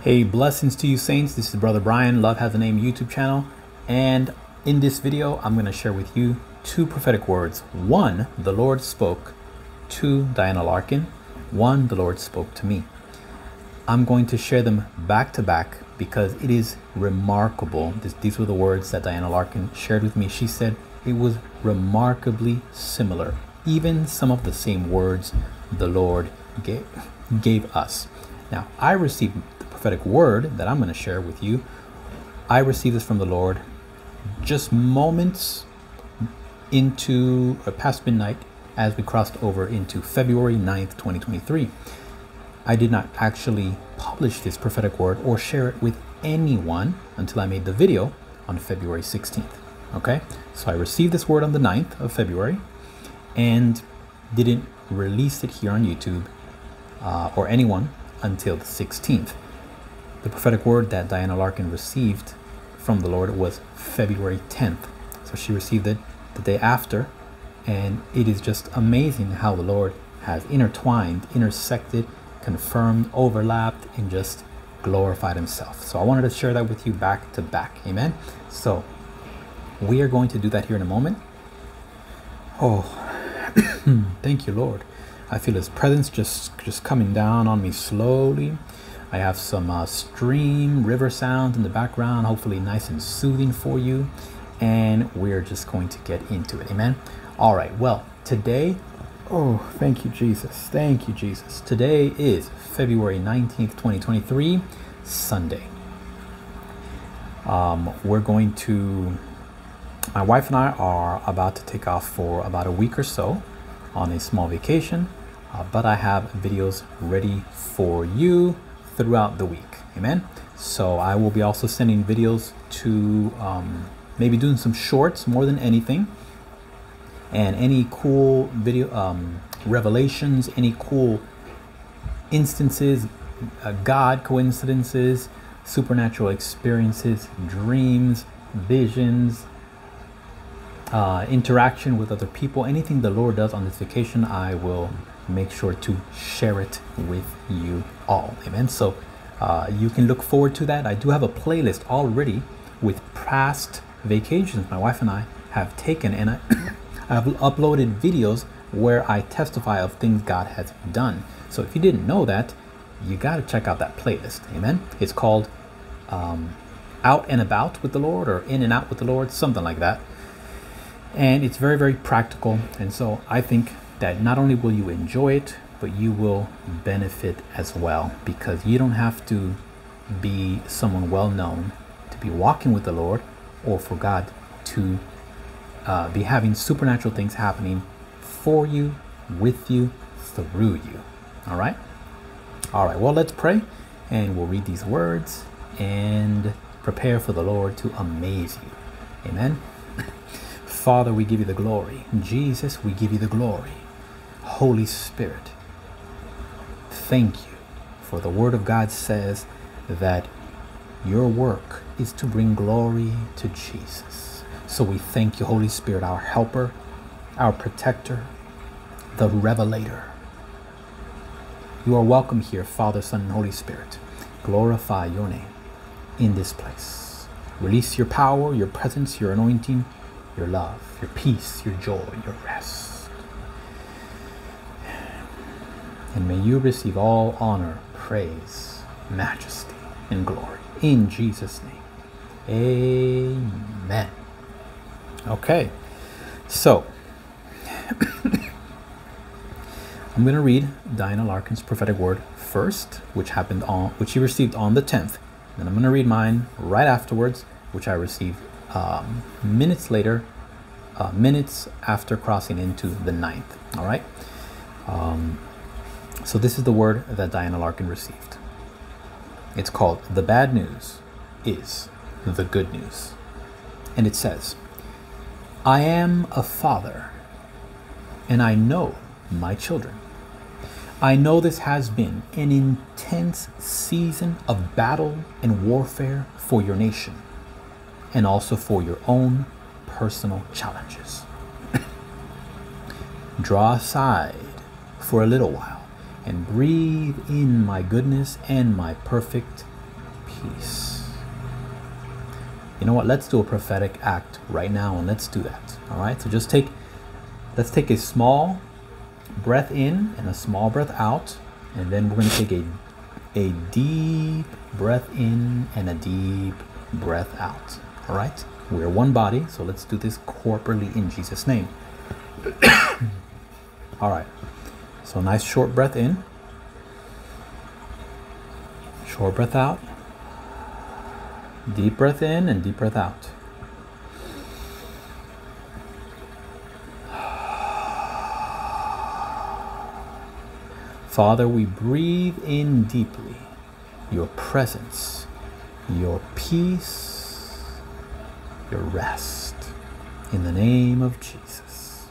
Hey, blessings to you, saints. This is Brother Brian, Love Has a Name YouTube channel. And in this video, I'm going to share with you two prophetic words. One, the Lord spoke to Diana Larkin. One, the Lord spoke to me. I'm going to share them back to back because it is remarkable. This, these were the words that Diana Larkin shared with me. She said it was remarkably similar. Even some of the same words the Lord gave, gave us. Now, I received prophetic word that I'm going to share with you. I received this from the Lord just moments into or past midnight as we crossed over into February 9th, 2023. I did not actually publish this prophetic word or share it with anyone until I made the video on February 16th. Okay, so I received this word on the 9th of February and didn't release it here on YouTube uh, or anyone until the 16th. The prophetic word that Diana Larkin received from the Lord was February 10th. So she received it the day after. And it is just amazing how the Lord has intertwined, intersected, confirmed, overlapped, and just glorified himself. So I wanted to share that with you back to back. Amen. So we are going to do that here in a moment. Oh, thank you, Lord. I feel his presence just just coming down on me slowly. I have some uh, stream river sounds in the background, hopefully nice and soothing for you. And we're just going to get into it. Amen. All right. Well, today, oh, thank you, Jesus. Thank you, Jesus. Today is February 19th, 2023, Sunday. Um, we're going to, my wife and I are about to take off for about a week or so on a small vacation. Uh, but I have videos ready for you throughout the week. Amen. So I will be also sending videos to um, maybe doing some shorts more than anything. And any cool video um, revelations, any cool instances, uh, God coincidences, supernatural experiences, dreams, visions, uh, interaction with other people, anything the Lord does on this vacation, I will make sure to share it with you all. Amen. So uh, you can look forward to that. I do have a playlist already with past vacations my wife and I have taken, and I, have uploaded videos where I testify of things God has done. So if you didn't know that, you got to check out that playlist. Amen. It's called um, Out and About with the Lord or In and Out with the Lord, something like that. And it's very, very practical. And so I think that not only will you enjoy it, but you will benefit as well because you don't have to be someone well known to be walking with the Lord or for God to uh, be having supernatural things happening for you, with you, through you. All right? All right, well, let's pray and we'll read these words and prepare for the Lord to amaze you. Amen. Father, we give you the glory. Jesus, we give you the glory. Holy Spirit, thank you for the Word of God says that your work is to bring glory to Jesus. So we thank you, Holy Spirit, our helper, our protector, the revelator. You are welcome here, Father, Son, and Holy Spirit. Glorify your name in this place. Release your power, your presence, your anointing, your love, your peace, your joy, your rest. And may you receive all honor, praise, majesty, and glory. In Jesus' name. Amen. Okay, so I'm going to read Diana Larkin's prophetic word first, which happened on, which she received on the 10th. Then I'm going to read mine right afterwards, which I received um, minutes later, uh, minutes after crossing into the 9th. All right. Um, so, this is the word that Diana Larkin received. It's called The Bad News is the Good News. And it says, I am a father, and I know my children. I know this has been an intense season of battle and warfare for your nation, and also for your own personal challenges. Draw aside for a little while and breathe in my goodness and my perfect peace. You know what? Let's do a prophetic act right now and let's do that. All right? So just take let's take a small breath in and a small breath out and then we're going to take a a deep breath in and a deep breath out. All right? We're one body, so let's do this corporately in Jesus name. All right. So nice short breath in. Short breath out. Deep breath in and deep breath out. Father, we breathe in deeply your presence, your peace, your rest. In the name of Jesus.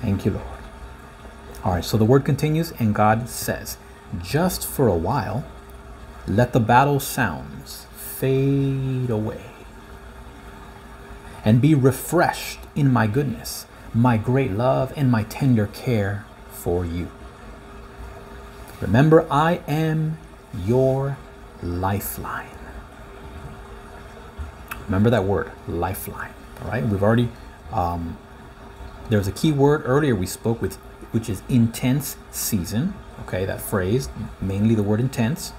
Thank you, Lord. All right, so the word continues, and God says, just for a while, let the battle sounds fade away and be refreshed in my goodness, my great love, and my tender care for you. Remember, I am your lifeline. Remember that word, lifeline. All right, we've already, um, there's a key word earlier we spoke with, which is intense season. Okay, that phrase, mainly the word intense.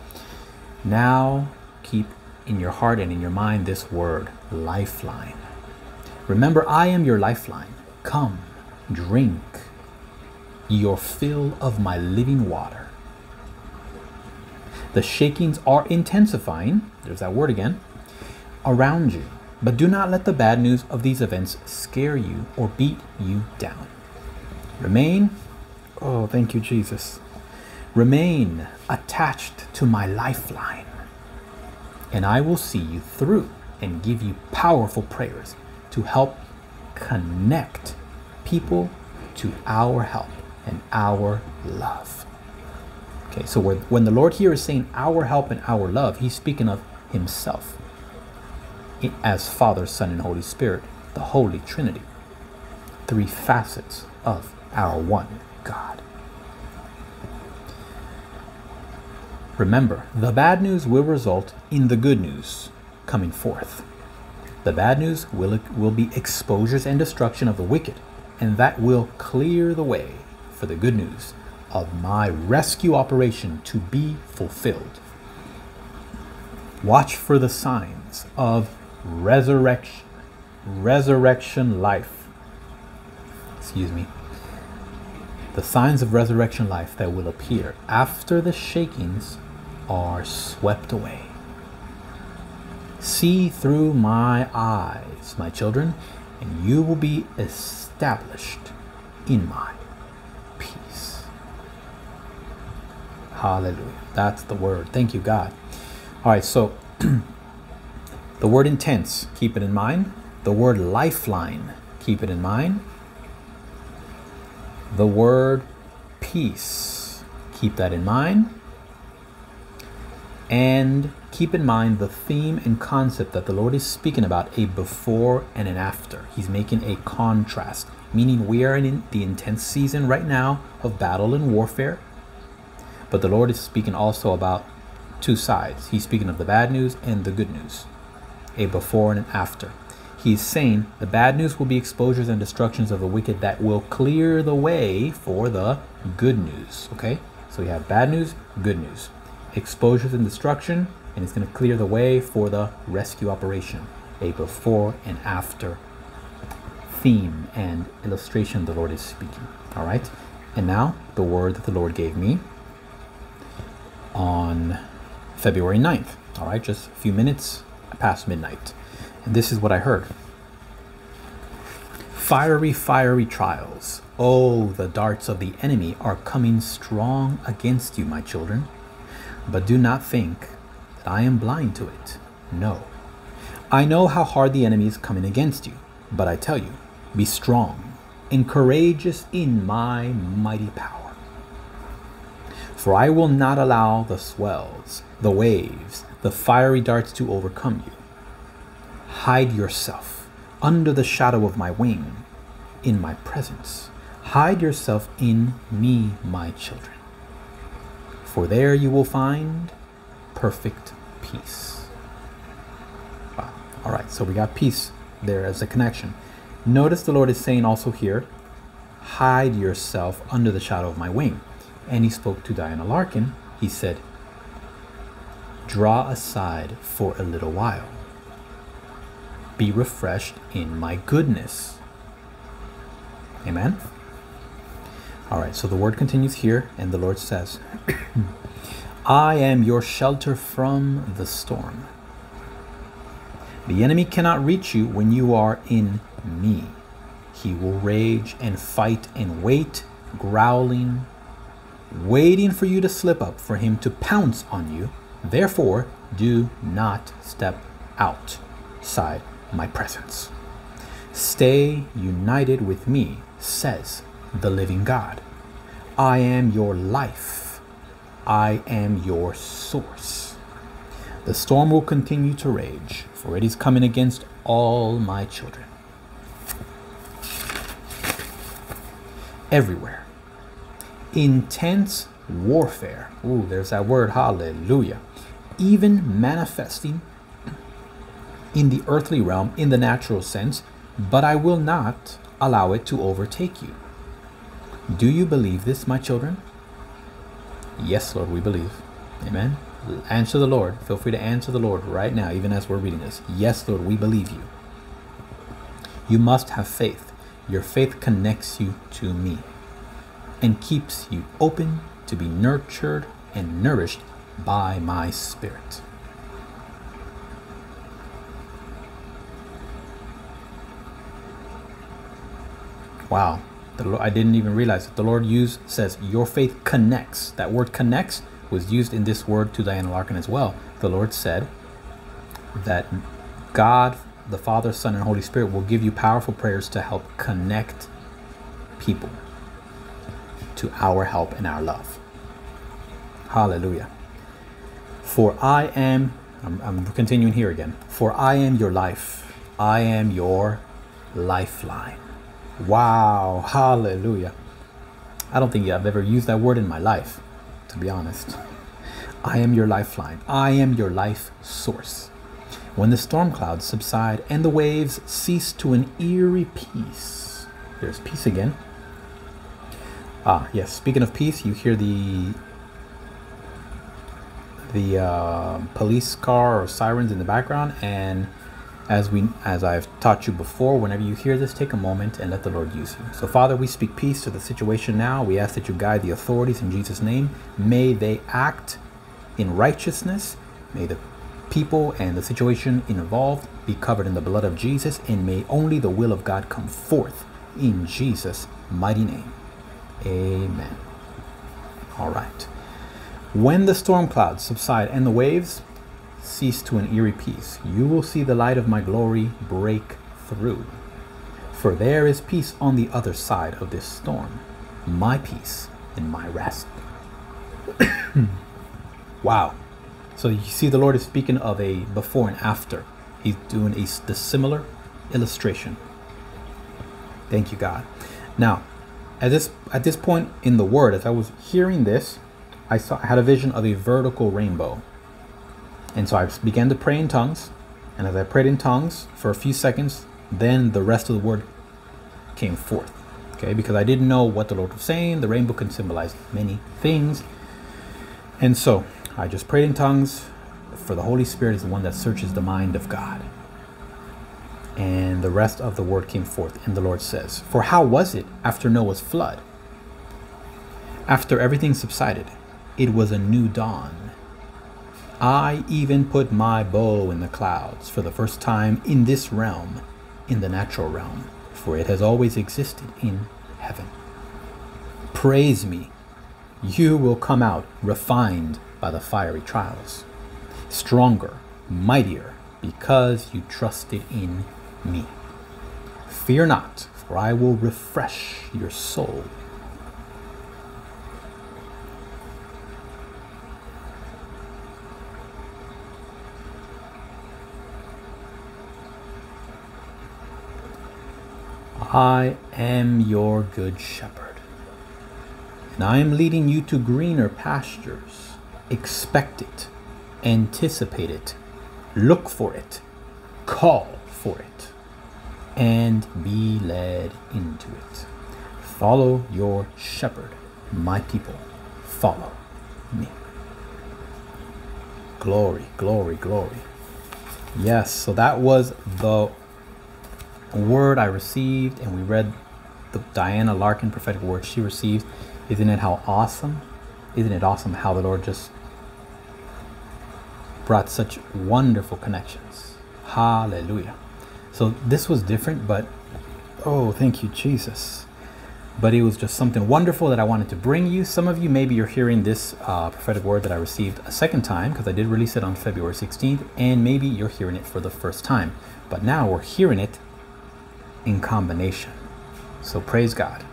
Now keep in your heart and in your mind this word, lifeline. Remember, I am your lifeline. Come, drink your fill of my living water. The shakings are intensifying, there's that word again, around you. But do not let the bad news of these events scare you or beat you down. Remain, oh, thank you, Jesus. Remain attached to my lifeline, and I will see you through and give you powerful prayers to help connect people to our help and our love. Okay, so when the Lord here is saying our help and our love, he's speaking of himself as Father, Son, and Holy Spirit, the Holy Trinity. Three facets of our one God. Remember, the bad news will result in the good news coming forth. The bad news will, will be exposures and destruction of the wicked, and that will clear the way for the good news of my rescue operation to be fulfilled. Watch for the signs of resurrection, resurrection life. Excuse me. The signs of resurrection life that will appear after the shakings are swept away. See through my eyes, my children, and you will be established in my peace. Hallelujah. That's the word. Thank you, God. All right, so the word intense, keep it in mind. The word lifeline, keep it in mind. The word peace, keep that in mind. And keep in mind the theme and concept that the Lord is speaking about a before and an after. He's making a contrast, meaning we are in the intense season right now of battle and warfare. But the Lord is speaking also about two sides. He's speaking of the bad news and the good news, a before and an after. He's saying the bad news will be exposures and destructions of the wicked that will clear the way for the good news. Okay? So we have bad news, good news exposures and destruction, and it's going to clear the way for the rescue operation, a before and after theme and illustration the Lord is speaking. All right. And now the word that the Lord gave me on February 9th. All right. Just a few minutes past midnight. And this is what I heard Fiery, fiery trials. Oh, the darts of the enemy are coming strong against you, my children. But do not think that I am blind to it. No. I know how hard the enemy is coming against you, but I tell you, be strong and courageous in my mighty power. For I will not allow the swells, the waves, the fiery darts to overcome you. Hide yourself under the shadow of my wing, in my presence. Hide yourself in me, my children for there you will find perfect peace. Wow. All right, so we got peace there as a connection. Notice the Lord is saying also here, hide yourself under the shadow of my wing. And he spoke to Diana Larkin. He said, draw aside for a little while. Be refreshed in my goodness. Amen. All right, so the word continues here, and the Lord says, I am your shelter from the storm. The enemy cannot reach you when you are in me. He will rage and fight and wait, growling, waiting for you to slip up, for him to pounce on you. Therefore, do not step outside my presence. Stay united with me, says the living God. I am your life. I am your source. The storm will continue to rage, for it is coming against all my children. Everywhere. Intense warfare. Ooh, there's that word, hallelujah. Even manifesting in the earthly realm in the natural sense, but I will not allow it to overtake you. Do you believe this, my children? Yes, Lord, we believe. Amen. Answer the Lord. Feel free to answer the Lord right now, even as we're reading this. Yes, Lord, we believe you. You must have faith. Your faith connects you to me and keeps you open to be nurtured and nourished by my Spirit. Wow. The, I didn't even realize that the Lord used says your faith connects. That word connects was used in this word to Diana Larkin as well. The Lord said that God, the Father, Son, and Holy Spirit will give you powerful prayers to help connect people to our help and our love. Hallelujah. For I am, I'm, I'm continuing here again. For I am your life. I am your lifeline. Wow, hallelujah. I don't think I've ever used that word in my life, to be honest. I am your lifeline. I am your life source. When the storm clouds subside and the waves cease to an eerie peace, there's peace again. Ah, yes. Speaking of peace, you hear the the uh, police car or sirens in the background, and as we as I've taught you before, whenever you hear this, take a moment and let the Lord use you. So, Father, we speak peace to the situation now. We ask that you guide the authorities in Jesus' name. May they act in righteousness. May the people and the situation involved be covered in the blood of Jesus, and may only the will of God come forth in Jesus' mighty name. Amen. All right. When the storm clouds subside and the waves cease to an eerie peace. You will see the light of my glory break through. For there is peace on the other side of this storm, my peace and my rest. wow. So you see, the Lord is speaking of a before and after. He's doing a the similar illustration. Thank you, God. Now, at this at this point in the Word, as I was hearing this, I saw I had a vision of a vertical rainbow and so I began to pray in tongues. And as I prayed in tongues for a few seconds, then the rest of the word came forth. Okay, because I didn't know what the Lord was saying. The rainbow can symbolize many things. And so I just prayed in tongues, for the Holy Spirit is the one that searches the mind of God. And the rest of the word came forth. And the Lord says, For how was it after Noah's flood? After everything subsided, it was a new dawn I even put my bow in the clouds for the first time in this realm, in the natural realm, for it has always existed in heaven. Praise me. You will come out refined by the fiery trials, stronger, mightier, because you trusted in me. Fear not, for I will refresh your soul I am your good shepherd, and I am leading you to greener pastures. Expect it. anticipate it, look for it, call for it, and be led into it. Follow your shepherd, my people. Follow me. Glory, glory, glory. Yes, so that was the word I received, and we read the Diana Larkin prophetic word she received. Isn't it how awesome? Isn't it awesome how the Lord just brought such wonderful connections? Hallelujah. So this was different, but oh, thank you, Jesus. But it was just something wonderful that I wanted to bring you. Some of you, maybe you're hearing this uh, prophetic word that I received a second time because I did release it on February 16th, and maybe you're hearing it for the first time. But now we're hearing it in combination. So praise God.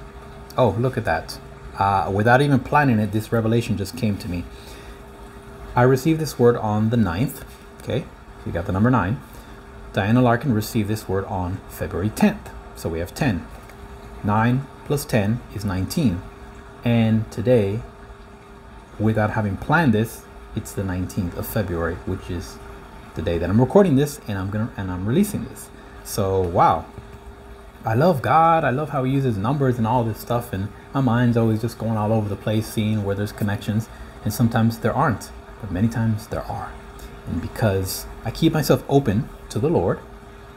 Oh, look at that. Uh, without even planning it, this revelation just came to me. I received this word on the 9th. Okay, so you got the number 9. Diana Larkin received this word on February 10th. So we have 10. 9 plus 10 is 19. And today, without having planned this, it's the 19th of February, which is the day that I'm recording this and I'm gonna and I'm releasing this. So wow, I love God. I love how He uses numbers and all this stuff. And my mind's always just going all over the place, seeing where there's connections. And sometimes there aren't, but many times there are. And because I keep myself open to the Lord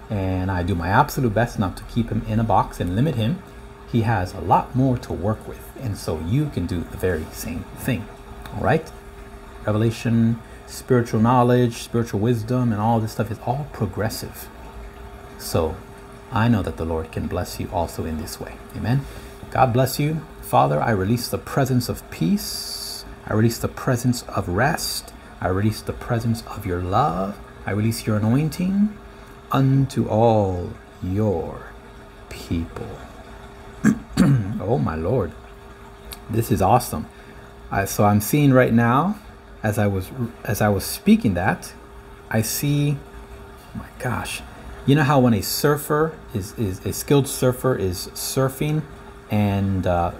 and I do my absolute best not to keep Him in a box and limit Him, He has a lot more to work with. And so you can do the very same thing. All right? Revelation, spiritual knowledge, spiritual wisdom, and all this stuff is all progressive. So I know that the Lord can bless you also in this way. Amen. God bless you. Father, I release the presence of peace. I release the presence of rest. I release the presence of your love. I release your anointing unto all your people. oh, my Lord. This is awesome. So I'm seeing right now, as I was as I was speaking that, I see, oh my gosh, you know how when a surfer is, is a skilled surfer is surfing and uh,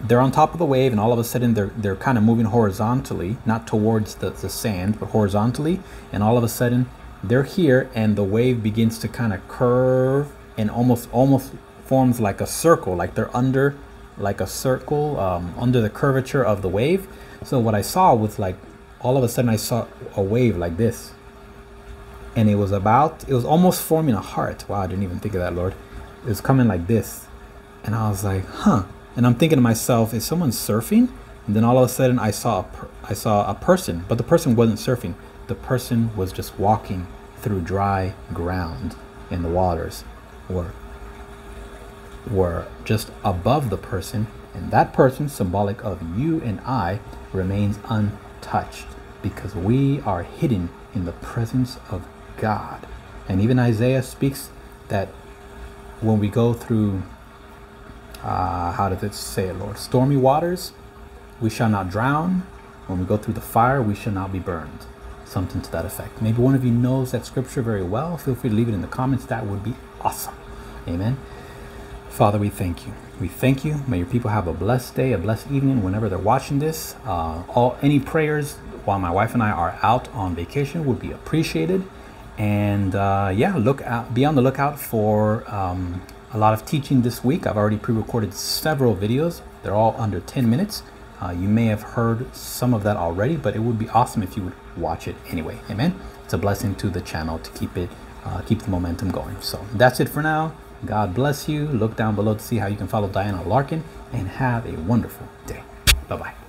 they're on top of the wave and all of a sudden they're they're kind of moving horizontally not towards the, the sand but horizontally and all of a sudden they're here and the wave begins to kind of curve and almost almost forms like a circle like they're under like a circle um, under the curvature of the wave. So what i saw was like all of a sudden i saw a wave like this and it was about it was almost forming a heart. Wow i didn't even think of that lord. It was coming like this. And i was like huh. And i'm thinking to myself is someone surfing? And then all of a sudden i saw a per- I saw a person but the person wasn't surfing. The person was just walking through dry ground in the waters were were just above the person. And that person symbolic of you and i remains untouched because we are hidden in the presence of God. And even Isaiah speaks that when we go through, uh, how does it say it, Lord? Stormy waters, we shall not drown. When we go through the fire, we shall not be burned. Something to that effect. Maybe one of you knows that scripture very well. Feel free to leave it in the comments. That would be awesome. Amen. Father, we thank you. We thank you. May your people have a blessed day, a blessed evening whenever they're watching this. Uh, all any prayers while my wife and I are out on vacation would be appreciated and uh, yeah look out be on the lookout for um, a lot of teaching this week. I've already pre-recorded several videos. They're all under 10 minutes. Uh, you may have heard some of that already but it would be awesome if you would watch it anyway. Amen? It's a blessing to the channel to keep it uh, keep the momentum going. So that's it for now. God bless you. Look down below to see how you can follow diana larkin and have a wonderful day. Bye bye